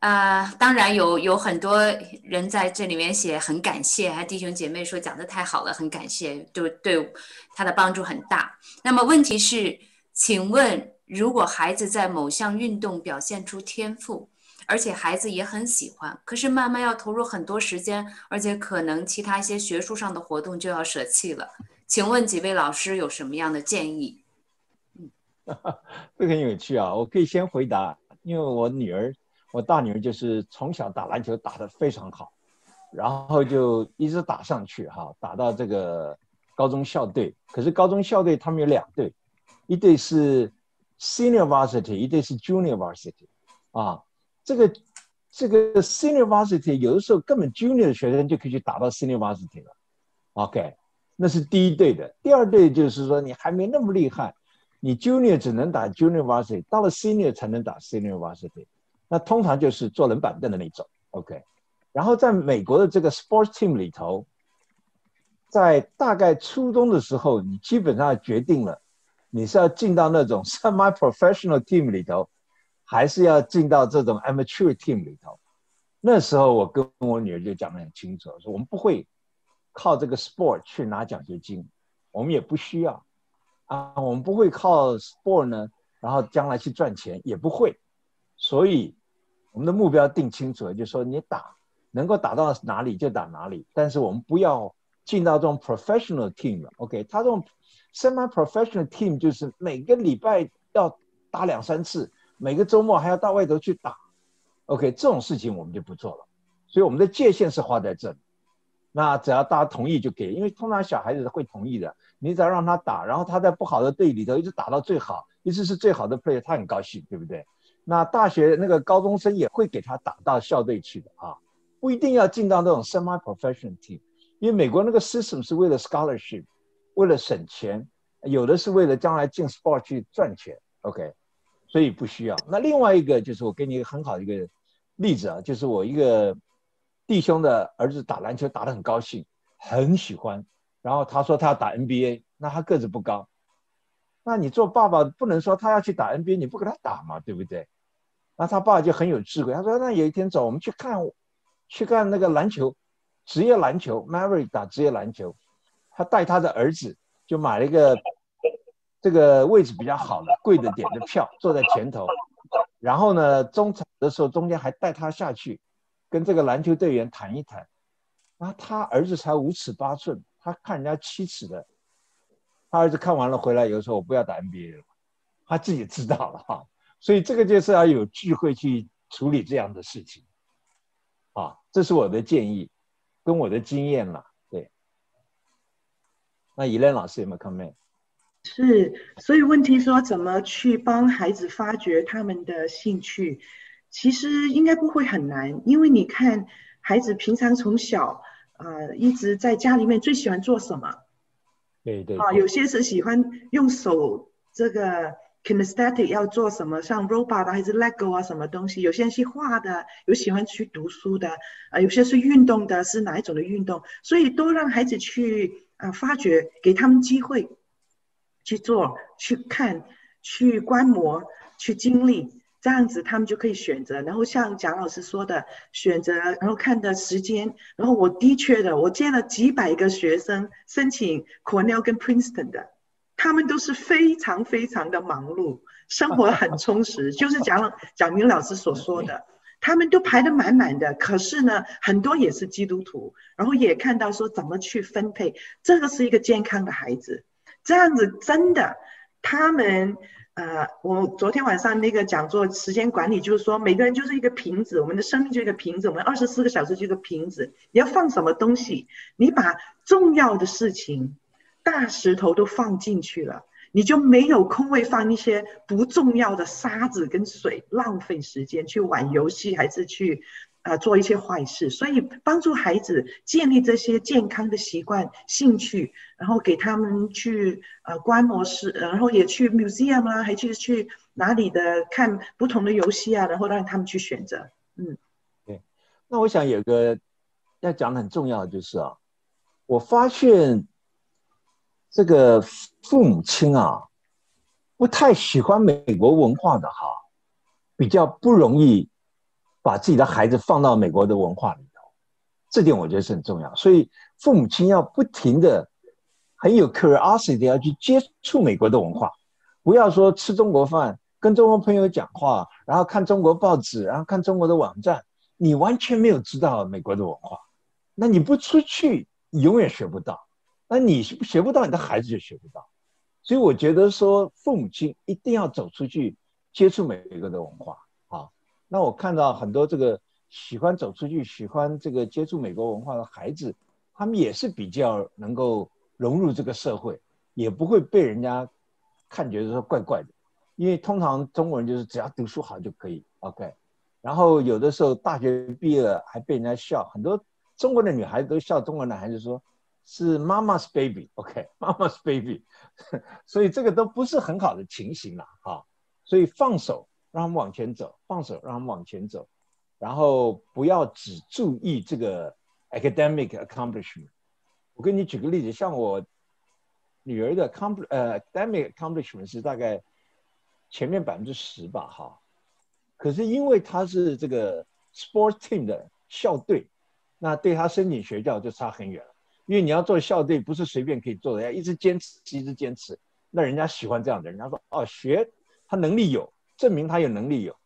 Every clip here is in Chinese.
啊，当然有有很多人在这里面写很感谢，还弟兄姐妹说讲的太好了，很感谢，就对他的帮助很大。那么问题是，请问如果孩子在某项运动表现出天赋，而且孩子也很喜欢，可是慢慢要投入很多时间，而且可能其他一些学术上的活动就要舍弃了，请问几位老师有什么样的建议？嗯，这很有趣啊，我可以先回答，因为我女儿。我大女儿就是从小打篮球打得非常好，然后就一直打上去哈，打到这个高中校队。可是高中校队他们有两队，一队是 senior varsity，一队是 junior varsity。啊，这个这个 senior varsity 有的时候根本 junior 的学生就可以去打到 senior varsity 了。OK，那是第一队的。第二队就是说你还没那么厉害，你 junior 只能打 junior varsity，到了 senior 才能打 senior varsity。那通常就是坐冷板凳的那种，OK。然后在美国的这个 sports team 里头，在大概初中的时候，你基本上决定了你是要进到那种 semi-professional team 里头，还是要进到这种 amateur team 里头。那时候我跟我女儿就讲得很清楚，说我们不会靠这个 sport 去拿奖学金，我们也不需要啊，我们不会靠 sport 呢，然后将来去赚钱也不会，所以。我们的目标定清楚了，就是说你打能够打到哪里就打哪里，但是我们不要进到这种 professional team 了。OK，他这种 semi-professional team 就是每个礼拜要打两三次，每个周末还要到外头去打。OK，这种事情我们就不做了。所以我们的界限是画在这里。那只要大家同意就给，因为通常小孩子会同意的。你只要让他打，然后他在不好的队里头一直打到最好，一直是最好的 player，他很高兴，对不对？那大学那个高中生也会给他打到校队去的啊，不一定要进到那种 semi-professional team，因为美国那个 system 是为了 scholarship，为了省钱，有的是为了将来进 sport 去赚钱，OK，所以不需要。那另外一个就是我给你一个很好的一个例子啊，就是我一个弟兄的儿子打篮球打得很高兴，很喜欢，然后他说他要打 NBA，那他个子不高。那你做爸爸不能说他要去打 NBA，你不给他打嘛，对不对？那他爸就很有智慧，他说：“那有一天走，我们去看，去看那个篮球，职业篮球，Mary 打职业篮球。他带他的儿子，就买了一个这个位置比较好的、贵的点的票，坐在前头。然后呢，中场的时候，中间还带他下去，跟这个篮球队员谈一谈。那他儿子才五尺八寸，他看人家七尺的。”他儿子看完了回来，有时候我不要打 NBA 了，他自己知道了哈，所以这个就是要有智慧去处理这样的事情，啊，这是我的建议，跟我的经验了，对。那伊莲老师有没有 comment？是，所以问题说怎么去帮孩子发掘他们的兴趣，其实应该不会很难，因为你看孩子平常从小啊一直在家里面最喜欢做什么？对对啊，有些是喜欢用手这个 kinesthetic 要做什么，像 robot 还是 lego 啊什么东西。有些人是画的，有喜欢去读书的，啊，有些是运动的，是哪一种的运动？所以都让孩子去啊发掘，给他们机会去做、去看、去观摩、去经历。这样子他们就可以选择，然后像蒋老师说的，选择，然后看的时间，然后我的确的，我见了几百个学生申请 Cornell 跟 Princeton 的，他们都是非常非常的忙碌，生活很充实，就是蒋蒋明老师所说的，他们都排得满满的，可是呢，很多也是基督徒，然后也看到说怎么去分配，这个是一个健康的孩子，这样子真的，他们。呃，我昨天晚上那个讲座时间管理，就是说每个人就是一个瓶子，我们的生命就一个瓶子，我们二十四个小时就一个瓶子，你要放什么东西，你把重要的事情、大石头都放进去了，你就没有空位放一些不重要的沙子跟水，浪费时间去玩游戏还是去。啊，做一些坏事，所以帮助孩子建立这些健康的习惯、兴趣，然后给他们去呃观摩式，然后也去 museum 啊，还去去哪里的看不同的游戏啊，然后让他们去选择。嗯，对。那我想有个要讲的很重要的就是啊，我发现这个父母亲啊，不太喜欢美国文化的哈，比较不容易。把自己的孩子放到美国的文化里头，这点我觉得是很重要。所以父母亲要不停的很有 curiosity 要去接触美国的文化，不要说吃中国饭，跟中国朋友讲话，然后看中国报纸，然后看中国的网站，你完全没有知道美国的文化，那你不出去，永远学不到。那你学不到，你的孩子就学不到。所以我觉得说，父母亲一定要走出去接触美国的文化啊。那我看到很多这个喜欢走出去、喜欢这个接触美国文化的孩子，他们也是比较能够融入这个社会，也不会被人家看觉得说怪怪的。因为通常中国人就是只要读书好就可以，OK。然后有的时候大学毕业了还被人家笑，很多中国的女孩子都笑中国男孩子说。是妈妈是 baby，OK，妈妈是 baby，所以这个都不是很好的情形了哈。所以放手，让他们往前走，放手让他们往前走，然后不要只注意这个 academic accomplishment。我给你举个例子，像我女儿的 com 呃 academic accomplishment 是大概前面百分之十吧哈，可是因为她是这个 sports team 的校队，那对她申请学校就差很远。因为你要做校队，不是随便可以做的，要一直坚持，一直坚持。那人家喜欢这样的人，家说哦，学他能力有，证明他有能力有。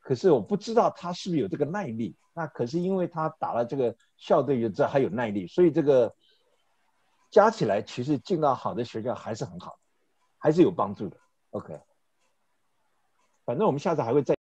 可是我不知道他是不是有这个耐力。那可是因为他打了这个校队，就知道他有耐力，所以这个加起来，其实进到好的学校还是很好，还是有帮助的。OK，反正我们下次还会再。